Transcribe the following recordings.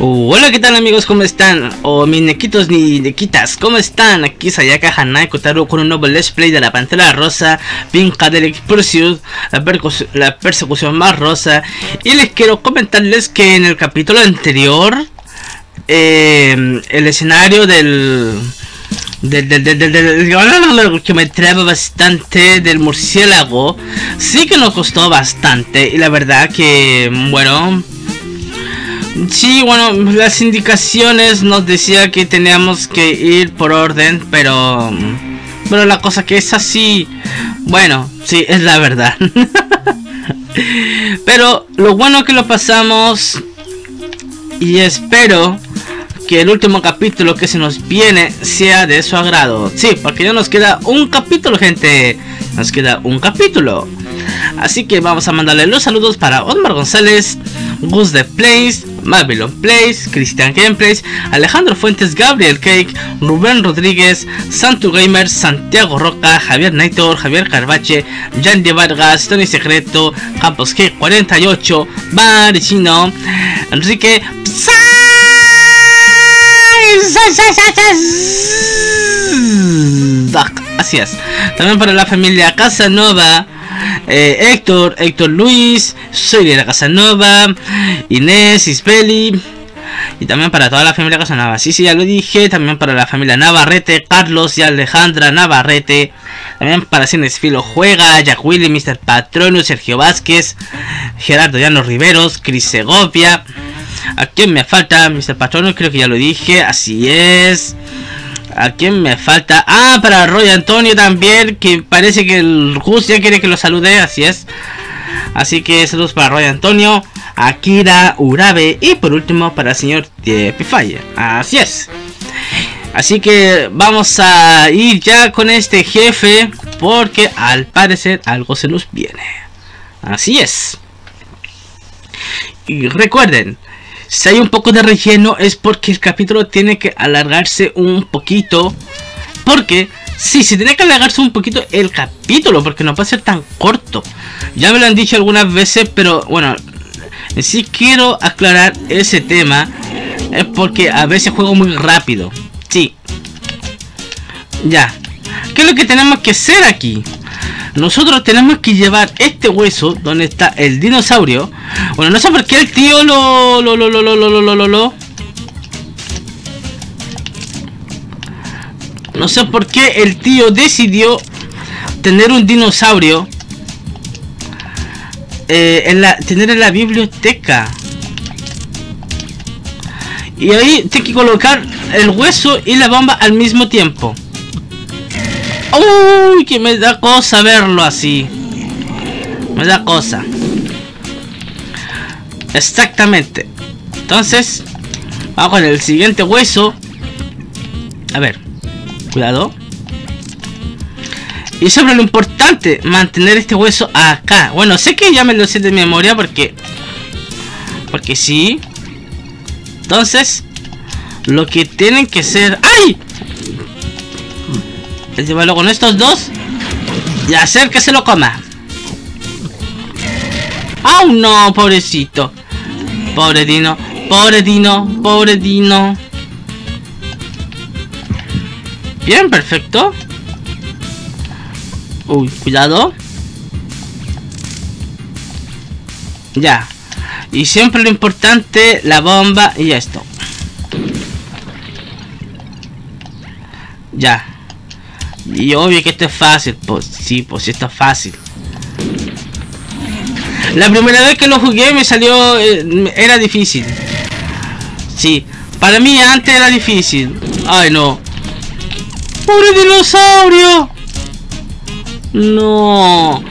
hola, ¿qué tal amigos? ¿Cómo están? O mis nequitos ni nequitas, ¿cómo están? Aquí Sayaka Hanai Kotaru con un nuevo Let's Play de la Pantera Rosa, Pinkadelic Pursuit, la, la persecución más rosa. Y les quiero comentarles que en el capítulo anterior, eh, el escenario del del, del, del, del, que me trae bastante del murciélago. Sí que nos costó bastante y la verdad que bueno sí bueno las indicaciones nos decía que teníamos que ir por orden pero pero la cosa que es así bueno sí es la verdad. Pero lo bueno que lo pasamos y espero que el último capítulo que se nos viene sea de su agrado. Sí, porque ya nos queda un capítulo, gente. Nos queda un capítulo. Así que vamos a mandarle los saludos para Osmar González, Gus de Plays, Babylon Plays, Cristian Gameplays, Alejandro Fuentes, Gabriel Cake, Rubén Rodríguez, Santu Gamer, Santiago Roca, Javier Naitor, Javier Carvache, Yandy Vargas, Tony Secreto, Campos G48, Baricino, Enrique Así es. También para la familia Casanova. Eh, Héctor, Héctor Luis, soy de la Casanova, Inés, Isbeli, y también para toda la familia Casanova. Sí, sí, ya lo dije. También para la familia Navarrete, Carlos y Alejandra Navarrete. También para Cines Filo Juega, Jack Willy, Mr. Patrono, Sergio Vázquez, Gerardo Llanos Riveros, Cris Segovia. ¿A quién me falta? Mr. Patrono, creo que ya lo dije. Así es. ¿A quién me falta? Ah, para Roy Antonio también. Que parece que el Gus ya quiere que lo salude. Así es. Así que saludos para Roy Antonio. Akira Urabe. Y por último para el señor Pifire. Así es. Así que vamos a ir ya con este jefe. Porque al parecer algo se nos viene. Así es. Y recuerden, si hay un poco de relleno es porque el capítulo tiene que alargarse un poquito. Porque, sí, se tiene que alargarse un poquito el capítulo, porque no puede ser tan corto. Ya me lo han dicho algunas veces, pero bueno, si quiero aclarar ese tema. Es porque a veces juego muy rápido. Sí. Ya. ¿Qué es lo que tenemos que hacer aquí? Nosotros tenemos que llevar este hueso donde está el dinosaurio. Bueno, no sé por qué el tío lo lo lo lo lo lo lo lo No sé por qué el tío decidió tener un dinosaurio eh, en la tener en la biblioteca. Y ahí tiene que colocar el hueso y la bomba al mismo tiempo. Uy, que me da cosa verlo así. Me da cosa. Exactamente. Entonces, vamos con el siguiente hueso. A ver, cuidado. Y sobre lo importante, mantener este hueso acá. Bueno, sé que ya me lo sé de memoria porque... Porque sí. Entonces, lo que tienen que ser... ¡Ay! Llévalo con estos dos. Y hacer que se lo coma. ¡Aún ¡Oh, no! Pobrecito. Pobre Dino. Pobre Dino. Pobre Dino. Bien, perfecto. Uy, cuidado. Ya. Y siempre lo importante, la bomba y esto. Ya. Y obvio que esto es fácil, pues sí, pues esto es fácil. La primera vez que lo jugué me salió... Eh, era difícil. Sí, para mí antes era difícil. Ay, no. ¡Pobre dinosaurio! No.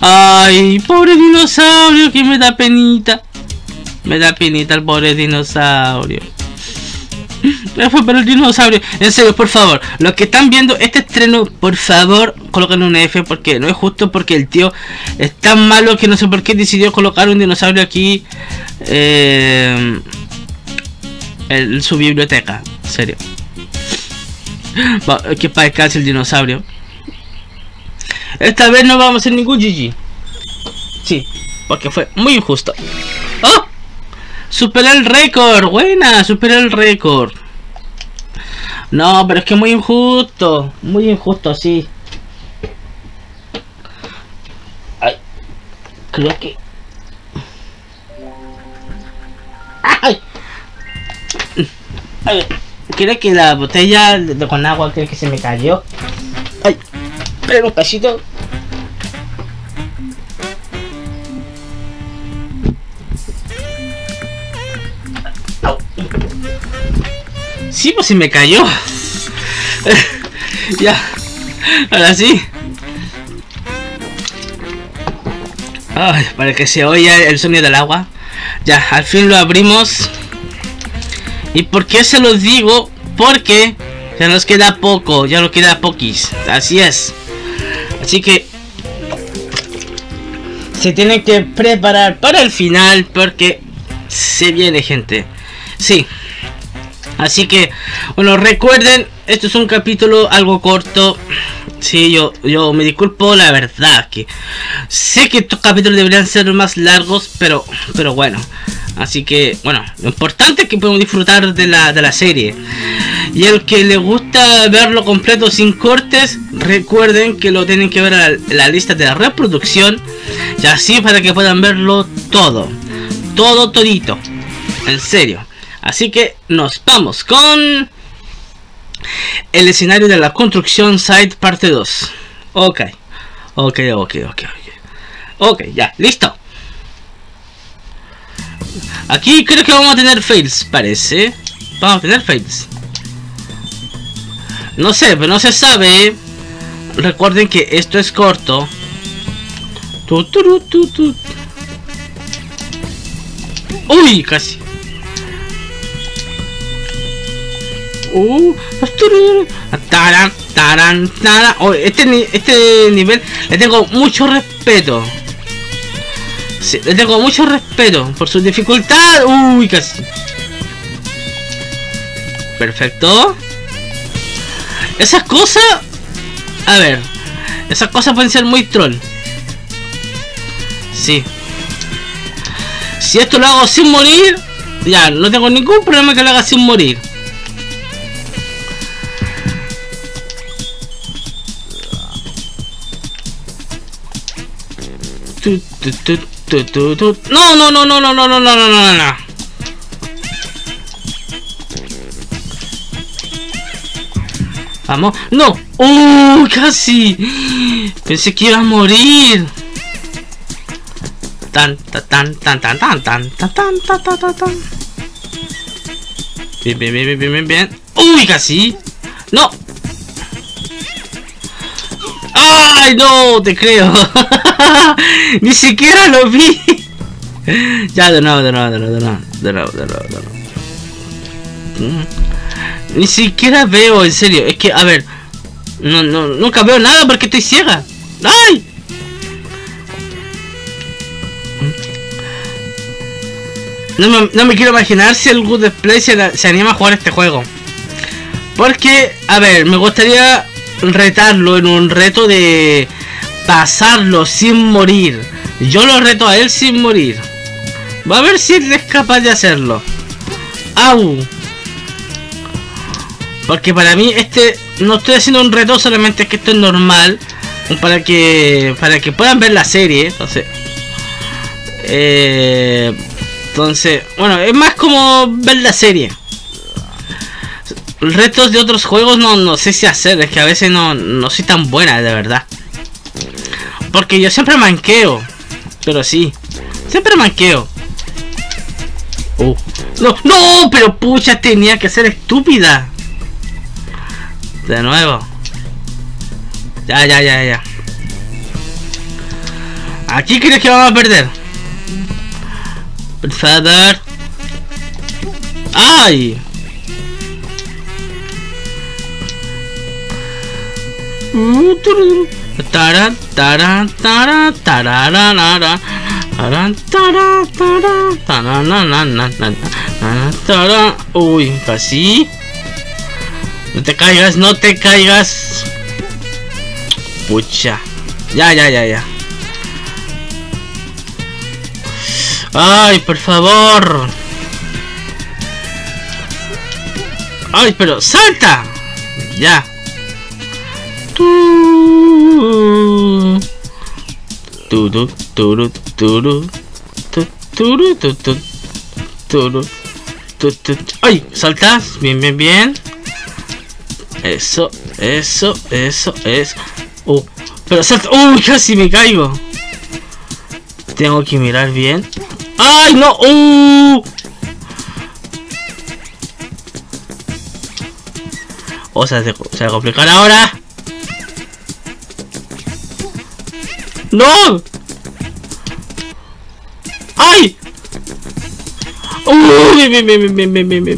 Ay, pobre dinosaurio que me da penita. Me da penita el pobre dinosaurio fue para el dinosaurio. En serio, por favor, los que están viendo este estreno, por favor, coloquen un F porque no es justo porque el tío es tan malo que no sé por qué decidió colocar un dinosaurio aquí eh, en su biblioteca. En serio. Que para el dinosaurio. Esta vez no vamos a hacer ningún GG. Porque fue muy injusto. ¡Oh! Superé el récord. Buena, superé el récord. No, pero es que muy injusto. Muy injusto, sí. Ay. Creo que... ¡Ay! Ay, creo que la botella con agua creo que se me cayó. Ay, pero un pasito. Sí, pues si me cayó. ya. Ahora sí. Para que se oiga el sonido del agua. Ya, al fin lo abrimos. ¿Y por qué se los digo? Porque ya nos queda poco, ya nos queda poquis. Así es. Así que se tienen que preparar para el final porque se viene gente. Sí. Así que, bueno, recuerden, esto es un capítulo algo corto. Sí, yo, yo me disculpo, la verdad que sé que estos capítulos deberían ser más largos, pero, pero bueno. Así que, bueno, lo importante es que podemos disfrutar de la, de la serie. Y el que le gusta verlo completo sin cortes, recuerden que lo tienen que ver en la, lista de reproducción. Y así para que puedan verlo todo. Todo, todito. En serio. Así que nos vamos con el escenario de la construcción site parte 2. Ok. Ok, ok, ok, ok. Ok, ya, listo. Aquí creo que vamos a tener fails, parece. Vamos a tener fails. No sé, pero no se sabe. Recuerden que esto es corto. Uy, casi. Uh, taran, taran, taran. Oh, este, este nivel le tengo mucho respeto. Sí, le tengo mucho respeto por su dificultad. Uy, casi. Perfecto. Esas cosas... A ver. Esas cosas pueden ser muy troll. Sí. Si esto lo hago sin morir... Ya, no tengo ningún problema que lo haga sin morir. No, no, no, no, no, no, no, no, no, no, no. Vamos. No. ¡Uh! Casi. Pensé que iba a morir. Tan, tan, tan, tan, tan, tan, tan, tan, tan, tan, tan, tan. Bien, bien, bien, bien, bien, bien. ¡Uy! Casi. No. ¡Ay, no! Te creo. Ni siquiera lo vi. ya, de nuevo, de nuevo, de nuevo, de nuevo, de nuevo, de nuevo, de nuevo. Ni siquiera veo, en serio. Es que, a ver. No, no, nunca veo nada porque estoy ciega. ¡Ay! No me, no me quiero imaginar si el Good Play se, se anima a jugar este juego. Porque, a ver, me gustaría retarlo en un reto de pasarlo sin morir. Yo lo reto a él sin morir. Va a ver si él es capaz de hacerlo. ¡Au! Porque para mí este no estoy haciendo un reto, solamente es que esto es normal. Para que para que puedan ver la serie. Entonces. Eh, entonces, bueno, es más como ver la serie retos de otros juegos no, no sé si hacer, es que a veces no, no soy tan buena, de verdad. Porque yo siempre manqueo. Pero sí, siempre manqueo. Uh. No, no, pero pucha, tenía que ser estúpida. De nuevo. Ya, ya, ya, ya. Aquí crees que vamos a perder. Por. ¡Ay! Uy, casi. No te caigas, no te caigas. Pucha. Ya, ya, ya, ya. Ay, por favor. Ay, pero salta. Ya. Tu. Turu, turu, turu. Turu, turu. Ay, saltas. Bien, bien, bien. Eso, eso, eso, eso. Uh, pero salta. Uy, casi me caigo. Tengo que mirar bien. ¡Ay, no! ¡Uh! O sea, se, se va a complicar ahora. ¡No! ¡Ay! ¡Uy! Me, me, me,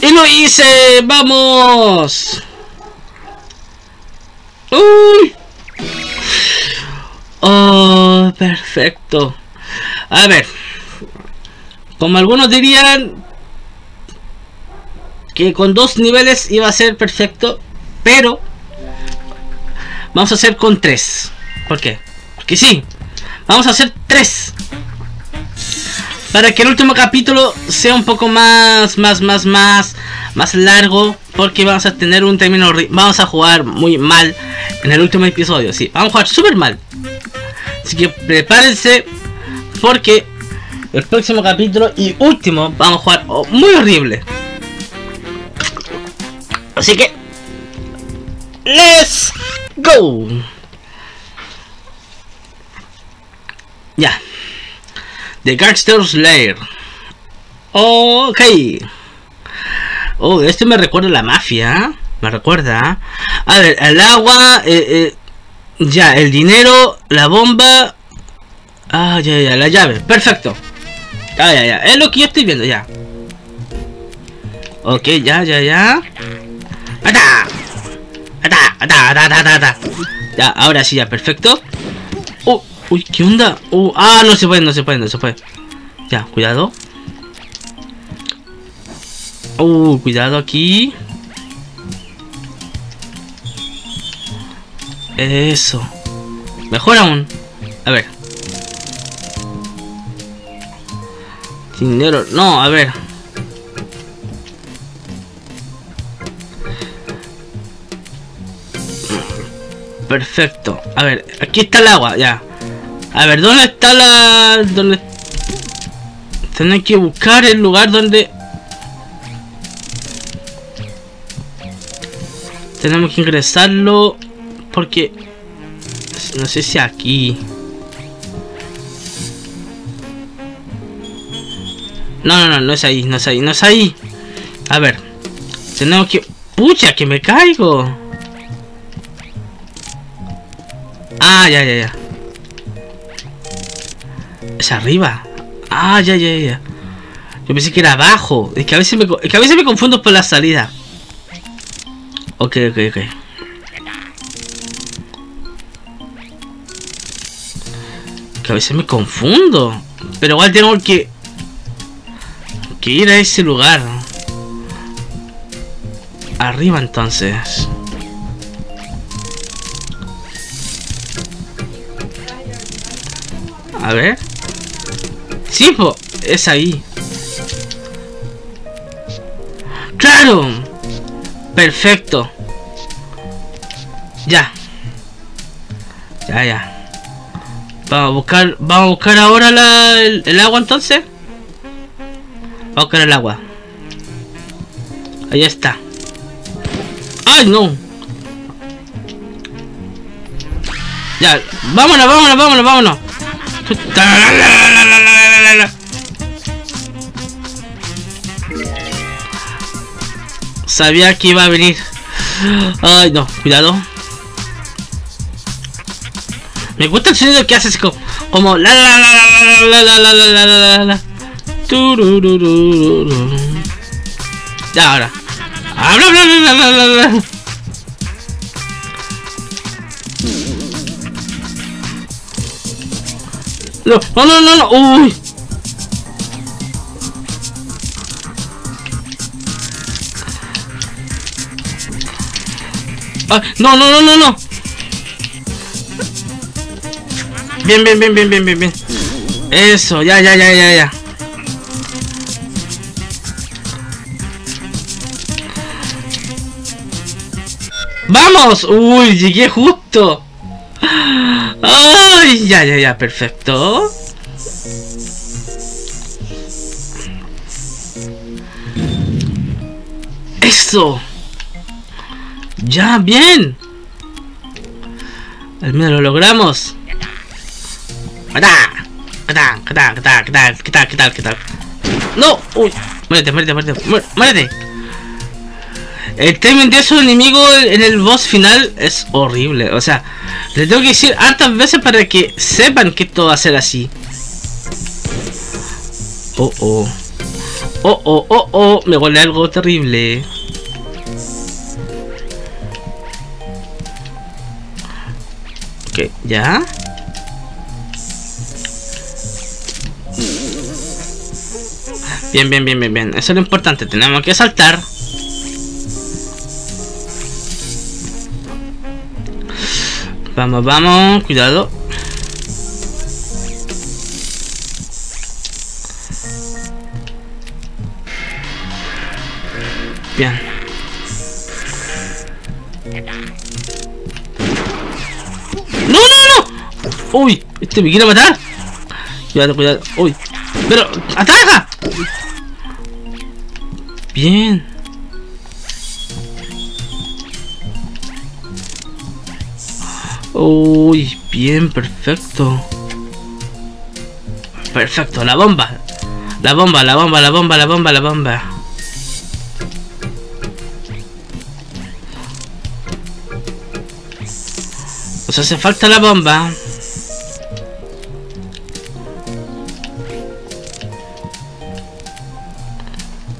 ¡Y lo hice! ¡Vamos! ¡Uy! ¡Oh! Perfecto. A ver. Como algunos dirían, que con dos niveles iba a ser perfecto pero vamos a hacer con tres. ¿Por qué? Porque sí. Vamos a hacer tres. Para que el último capítulo sea un poco más, más, más, más, más largo. Porque vamos a tener un término. Vamos a jugar muy mal en el último episodio. Sí, vamos a jugar súper mal. Así que prepárense porque el próximo capítulo y último vamos a jugar muy horrible. Así que... ¡Let's go! Ya. The Gangster's Lair. Ok. Oh, este me recuerda a la mafia. Me recuerda. A ver, el agua. Eh, eh, ya, el dinero, la bomba. Ah, ya, ya, la llave. Perfecto. Ya, ya, ya. Es lo que yo estoy viendo, ya. Ok, ya, ya, ya. ¡Ata! ¡Ata! ¡Ata! ¡Ata! ¡Ata! Ya, ahora sí, ya, perfecto. Oh, uy, ¿qué onda? Uh, ah, no se puede, no se puede, no se puede. Ya, cuidado. Uh, cuidado aquí. Eso. Mejor aún. A ver. Dinero. No, a ver. Perfecto. A ver, aquí está el agua, ya. A ver, ¿dónde está la... dónde... Que buscar el lugar donde... Tenemos que ingresarlo porque... No sé si aquí... No, no, no, no es ahí, no es ahí, no es ahí. A ver. Tenemos que... ¡Pucha, que me caigo! Ah, ya, ya, ya. Es arriba. Ah, ya, ya, ya. Yo pensé que era abajo. Es que a veces me, es que a veces me confundo por la salida. Ok, ok, ok. Que a veces me confundo. Pero igual tengo que... Que ir a ese lugar. Arriba entonces. A ver. Sí, po, es ahí. ¡Claro! Perfecto. Ya. Ya, ya. Vamos a buscar, vamos a buscar ahora la, el, agua entonces. Vamos a buscar el agua. Ahí está. ¡Ay, no! Ya, vámonos, vámonos, vámonos, vámonos. Sabía que iba a venir. Ay, no, cuidado. Me gusta el sonido que haces como, como la la la la la la la la la la la ahora. No, no, no, no. Uy. Ah, no, no, no, no, no. Bien, bien, bien, bien, bien, bien, bien. Eso, ya, ya, ya, ya, ya. ¡Vamos! ¡Uy! Llegué justo. ¡Ay! Ya, ya, ya, perfecto. ¡Eso! ¡Ya, bien! Al menos lo logramos. ¿Qué tal? ¿Qué tal? ¿Qué tal? ¿Qué tal? ¿Qué tal? ¿Qué tal? ¡No! ¡Uy! Muérete, muérete, muérete. ¡Muérete! El timing de esos enemigos en el boss final es horrible. O sea, le tengo que decir hartas veces para que sepan que esto va a ser así. Oh, oh. Oh, oh, oh, oh. Me huele algo terrible. Ok, ya. Bien, bien, bien, bien, bien. Eso es lo importante. Tenemos que saltar. Vamos, vamos. Cuidado. Bien. ¡No, no, no! ¡Uy! Este me quiere matar. Cuidado, cuidado. ¡Uy! ¡Pero! ¡Ataca! Bien. Perfecto. Perfecto, la bomba. La bomba, la bomba, la bomba, la bomba, la bomba. Nos hace falta la bomba.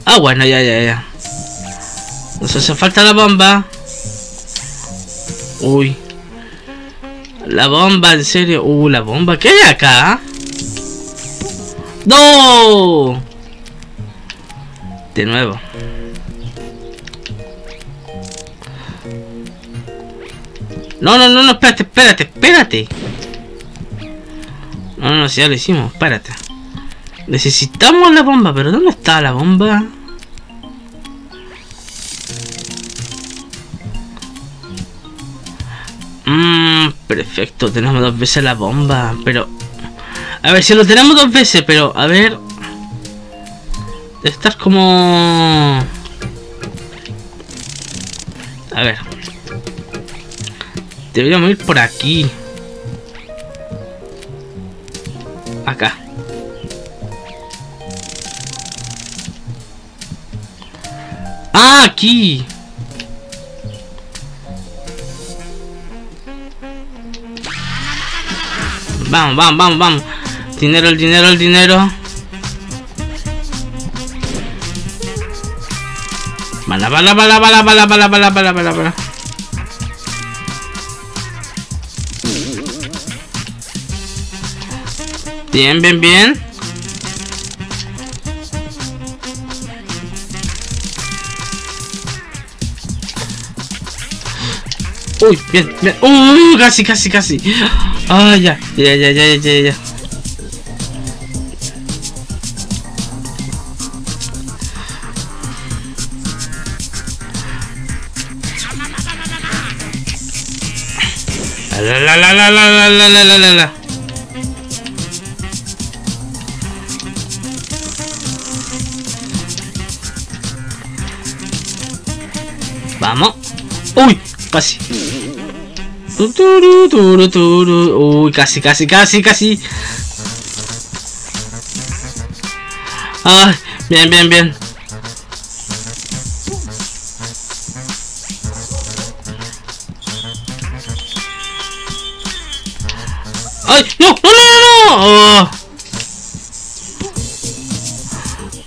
Ah, bueno, ya, ya, ya. Nos hace falta la bomba. Uy. La bomba, en serio. Uh, la bomba. ¿Qué hay acá? ¡No! De nuevo. No, no, no, no, espérate, espérate, espérate. No, no, si ya lo hicimos, espérate. Necesitamos la bomba, pero ¿dónde está la bomba? Mmm, perfecto, tenemos dos veces la bomba, pero... A ver, si lo tenemos dos veces, pero a ver... Estás como... A ver. Deberíamos ir por aquí. Acá. ¡Ah, aquí! Vamos, vamos, vamos, vamos. Dinero, el dinero, el dinero. Bala, bala, bala, bala, bala, bala, bala, bala, bala, bala. Bien, bien, bien. Uy, bien, bien. Uh, casi, casi, casi. Ah, ya, ya, ya, ya, ya, ya. La la la la la la la la la la Vamos. Uy, casi. Uy, casi, casi, casi, casi. Ah, bien, bien, bien. ¡Ay! ¡No! ¡No, no, no!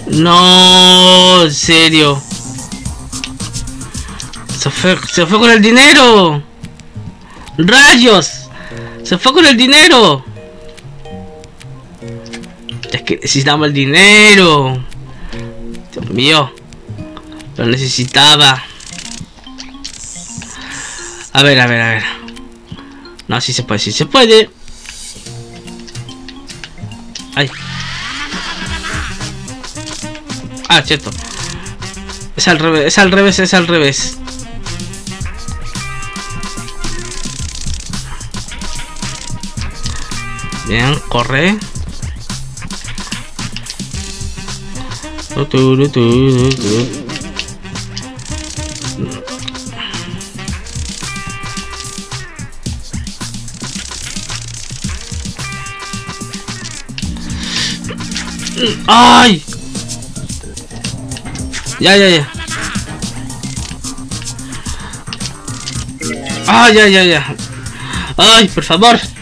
no! No, en serio. Se fue, se fue con el dinero. ¡Rayos! Se fue con el dinero. Es que necesitamos el dinero. Dios mío. Lo necesitaba. A ver, a ver, a ver. No, si se puede, si se puede. Ay. Ah, cierto. Es al revés, es al revés, es al revés. Bien, corre. ¡Ay! Ya, ya, ya. ¡Ay, ya, ya, ya! ¡Ay, por favor!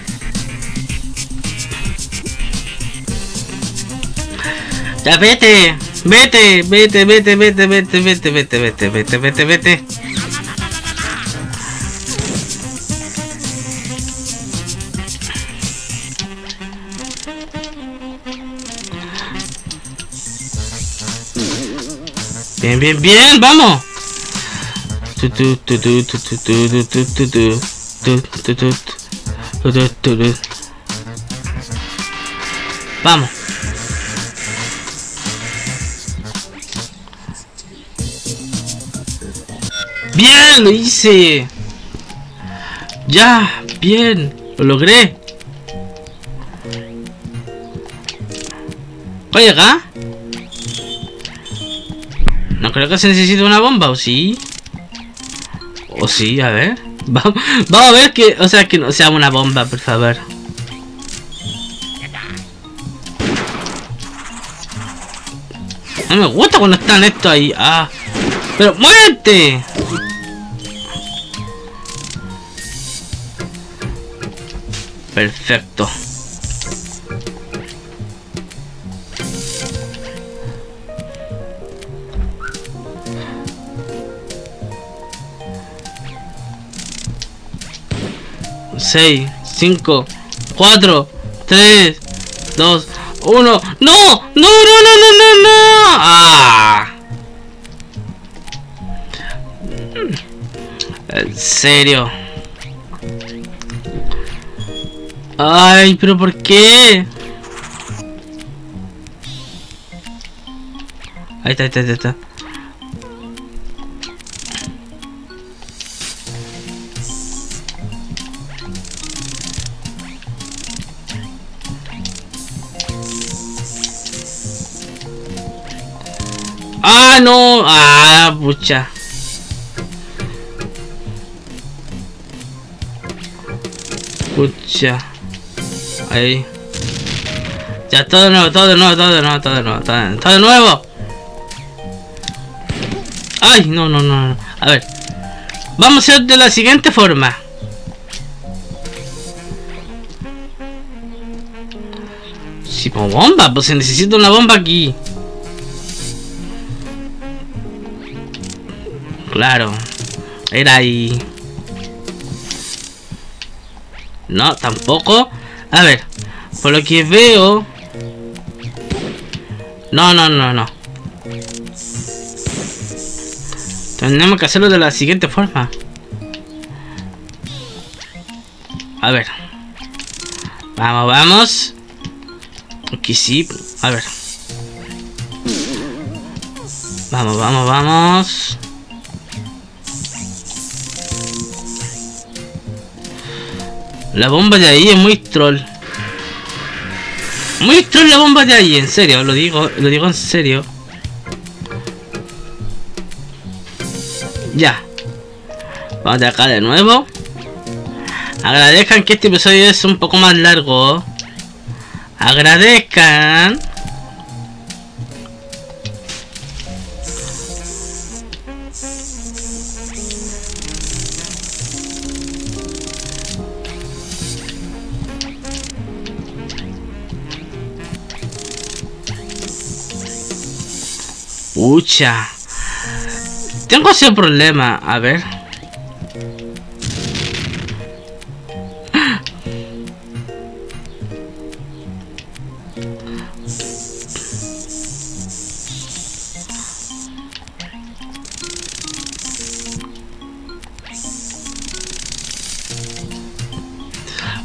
Ya vete, vete, vete, vete, vete, vete, vete, vete, vete, vete, vete, vete. Bien, bien, bien, vamos. Vamos. Bien, lo hice. Ya, bien, lo logré. Acá. No creo que se necesite una bomba, ¿o sí? ¿O sí? A ver. Vamos, vamos a ver que... O sea, que no sea una bomba, por favor. No me gusta cuando están estos ahí. Ah. Pero muévete. Perfecto. Seis, cinco, cuatro, tres, dos, uno. ¡No! ¡No, no, no, no, no, no! ¡Ah! En serio. Ay, pero ¿por qué? Ahí está, ahí está, ahí está. Ah, no. Ah, pucha. Pucha. Ahí. Ya, todo de nuevo, todo de nuevo, todo de nuevo, todo de nuevo, todo de nuevo. Ay, no, no, no, no. A ver. Vamos a hacer de la siguiente forma. Si pongo bomba, pues se necesita una bomba aquí. Claro. Era ahí. No, tampoco. A ver. Por lo que veo... No, no, no, no. Tenemos que hacerlo de la siguiente forma. A ver. Vamos, vamos. Aquí sí. A ver. Vamos, vamos, vamos. La bomba de ahí es muy troll. Muy troll la bomba de ahí, en serio, lo digo, lo digo en serio. Ya. Vamos de acá de nuevo. Agradezcan que este episodio es un poco más largo. Agradezcan. Tengo ese problema. A ver.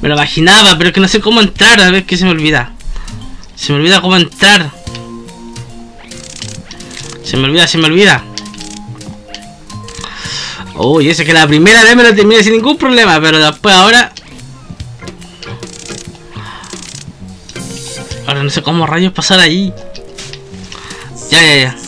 Me lo imaginaba, pero que no sé cómo entrar, a ver que se me olvida. Se me olvida cómo entrar. Se me olvida, se me olvida. Uy, ese que la primera vez me lo terminé sin ningún problema, pero después ahora... Ahora no sé cómo rayos pasar ahí. Ya, ya, ya.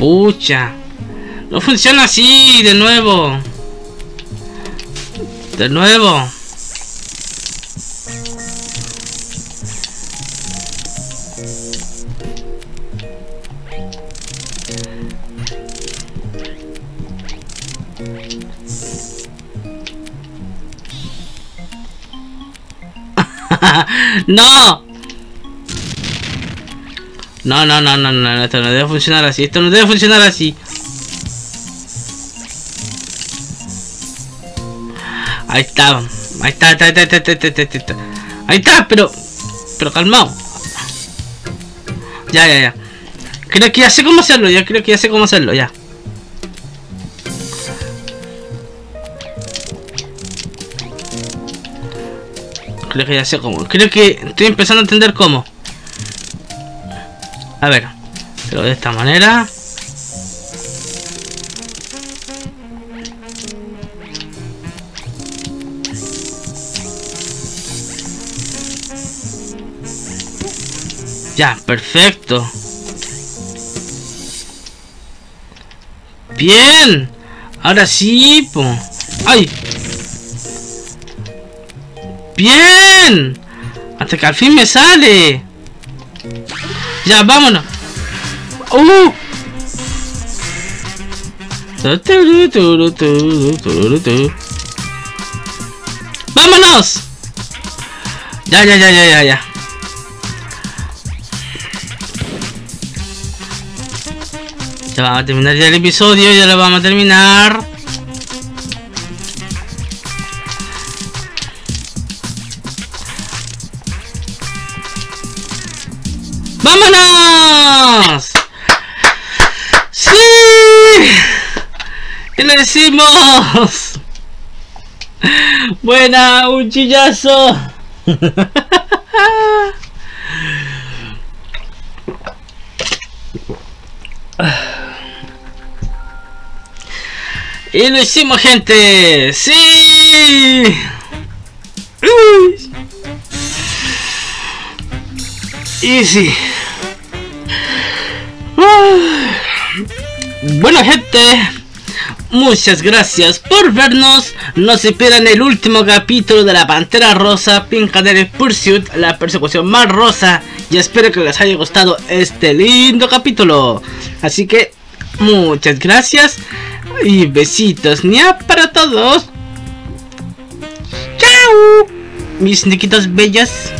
Pucha. No funciona así, de nuevo. De nuevo. ¡No! No, no, no, no, no, esto no debe funcionar así, esto no debe funcionar así. Ahí está, ahí está, está, está, ahí está, ahí está, ahí está, pero, pero calmado. Ya, ya, ya. Creo que ya sé cómo hacerlo, ya creo que ya sé cómo hacerlo, ya. Creo que ya sé cómo. Creo que estoy empezando a entender cómo. A ver. Pero de esta manera. Ya, perfecto. Bien. Ahora sí, po. ¡Ay! ¡Bien! Hasta que al fin me sale. Ya, vámonos. ¡Uh! ¡Vámonos! Ya, ya, ya, ya, ya, ya. Ya vamos a terminar ya el episodio, ya lo vamos a terminar. ¿Qué le decimos? Buena, un chillazo. Y lo hicimos, gente. Sí. Easy. Bueno gente, muchas gracias por vernos. No se pierdan el último capítulo de la Pantera Rosa, Pinkadere Pursuit, la persecución más rosa. Y espero que les haya gustado este lindo capítulo. Así que muchas gracias y besitos nia para todos. Chao, mis niquitos bellas.